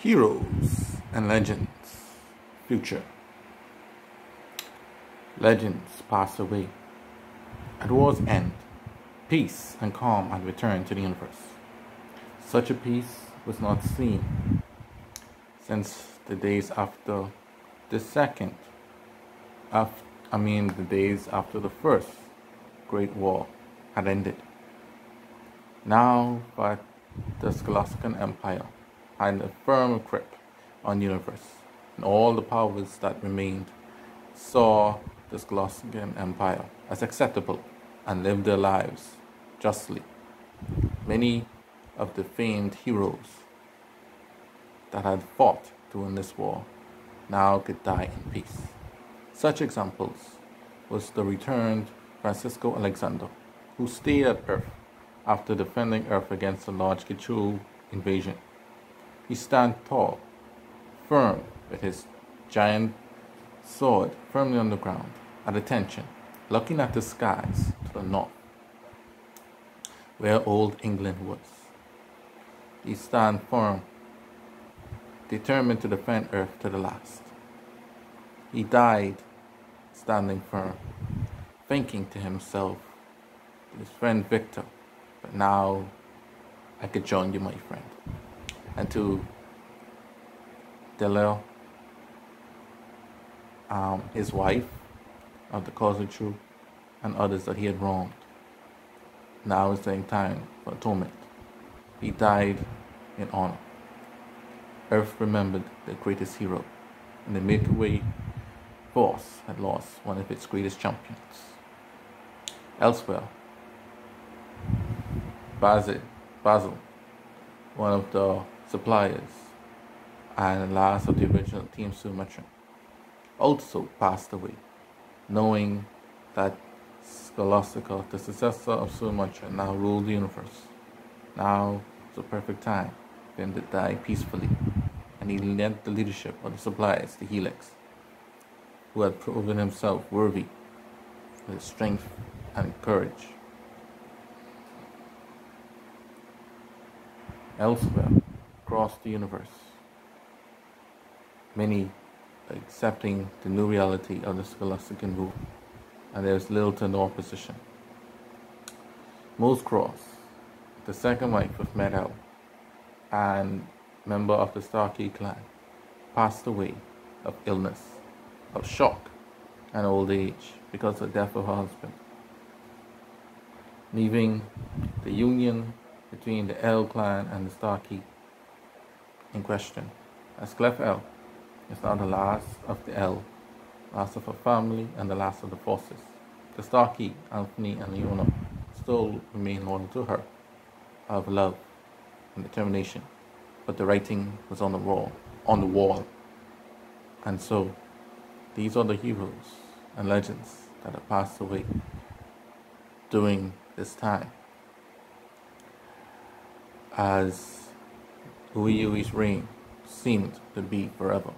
Heroes and Legends Future Legends pass away. At war's end, peace and calm had returned to the universe. Such a peace was not seen since the days after the second, after, I mean the days after the first Great War had ended. Now but the Scholastican Empire had a firm grip on the universe, and all the powers that remained saw this Scholastican Empire as acceptable and lived their lives justly. Many of the famed heroes that had fought win this war now could die in peace. Such examples was the returned Francisco Alexander, who stayed at Earth after defending Earth against the large Kichu invasion. He stands tall, firm with his giant sword firmly on the ground, at attention, looking at the skies to the north, where old England was. He stands firm, determined to defend Earth to the last. He died standing firm, thinking to himself, to his friend Victor, but now I could join you, my friend and to Delil, um, his wife of the cause of truth, and others that he had wronged. Now is the time for atonement. He died in honor. Earth remembered the greatest hero, and the Milky Way force had lost one of its greatest champions. Elsewhere, Basil, Basil one of the suppliers and the last of the original Team Sumatra, also passed away, knowing that Scholastica, the successor of Sumatra, now ruled the universe. Now is the perfect time for him to die peacefully, and he led the leadership of the suppliers, the Helix, who had proven himself worthy with his strength and courage. Elsewhere, across the universe. Many accepting the new reality of the Scholastican rule, and there is little to no opposition. Moose Cross, the second wife of Med-El and member of the Starkey clan, passed away of illness, of shock, and old age because of the death of her husband, leaving the union between the El clan and the Starkey in question, as Clef El is now the last of the El, last of her family, and the last of the forces. The Starkey, Anthony, and Leona still remain loyal to her, out of love and determination, but the writing was on the wall, on the wall, and so these are the heroes and legends that have passed away during this time. As Uiyui's reign seemed to be forever.